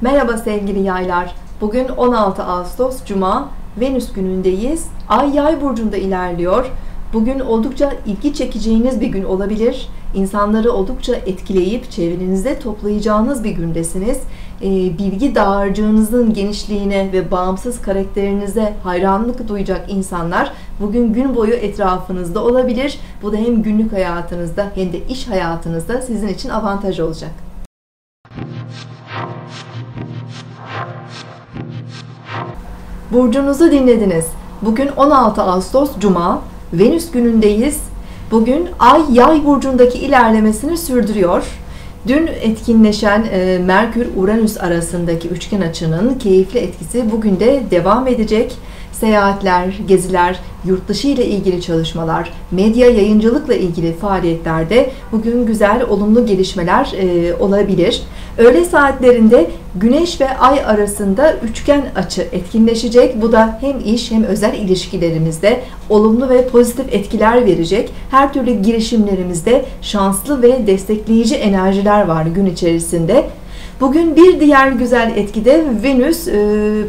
Merhaba sevgili yaylar. Bugün 16 Ağustos Cuma, Venüs günündeyiz. Ay yay burcunda ilerliyor. Bugün oldukça ilgi çekeceğiniz bir gün olabilir. İnsanları oldukça etkileyip çevrenizde toplayacağınız bir gündesiniz. Ee, bilgi dağarcığınızın genişliğine ve bağımsız karakterinize hayranlık duyacak insanlar bugün gün boyu etrafınızda olabilir. Bu da hem günlük hayatınızda hem de iş hayatınızda sizin için avantaj olacak. Burcunuzu dinlediniz. Bugün 16 Ağustos Cuma, Venüs günündeyiz. Bugün Ay Yay burcundaki ilerlemesini sürdürüyor. Dün etkinleşen e, Merkür-Uranüs arasındaki üçgen açının keyifli etkisi bugün de devam edecek. Seyahatler, geziler, yurt dışı ile ilgili çalışmalar, medya yayıncılıkla ilgili faaliyetlerde bugün güzel, olumlu gelişmeler e, olabilir. Öğle saatlerinde Güneş ve Ay arasında üçgen açı etkinleşecek. Bu da hem iş hem özel ilişkilerimizde olumlu ve pozitif etkiler verecek. Her türlü girişimlerimizde şanslı ve destekleyici enerjiler var gün içerisinde. Bugün bir diğer güzel etkide Venüs e,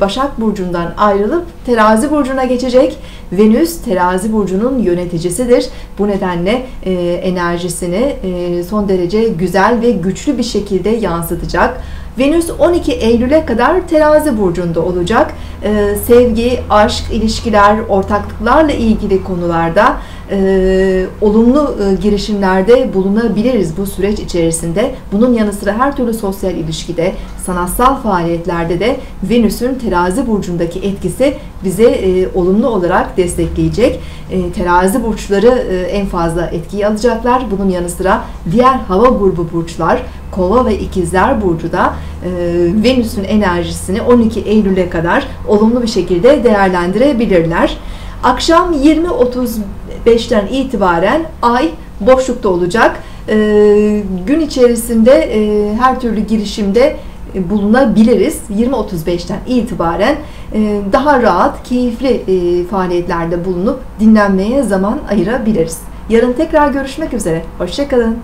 Başak Burcu'ndan ayrılıp Terazi Burcu'na geçecek. Venüs Terazi Burcu'nun yöneticisidir. Bu nedenle e, enerjisini e, son derece güzel ve güçlü bir şekilde yansıtacak. Venüs 12 Eylül'e kadar Terazi burcunda olacak. Ee, sevgi, aşk, ilişkiler, ortaklıklarla ilgili konularda e, olumlu e, girişimlerde bulunabiliriz bu süreç içerisinde. Bunun yanı sıra her türlü sosyal ilişkide, sanatsal faaliyetlerde de Venüs'ün Terazi burcundaki etkisi bize e, olumlu olarak destekleyecek. E, terazi burçları e, en fazla etkiyi alacaklar. Bunun yanı sıra diğer hava grubu burçlar Kova ve İkizler Burcu da e, Venüs'ün enerjisini 12 Eylül'e kadar olumlu bir şekilde değerlendirebilirler. Akşam 20.35'ten itibaren Ay boşlukta olacak. E, gün içerisinde e, her türlü girişimde e, bulunabiliriz. 20.35'ten itibaren e, daha rahat, keyifli e, faaliyetlerde bulunup dinlenmeye zaman ayırabiliriz. Yarın tekrar görüşmek üzere. Hoşçakalın.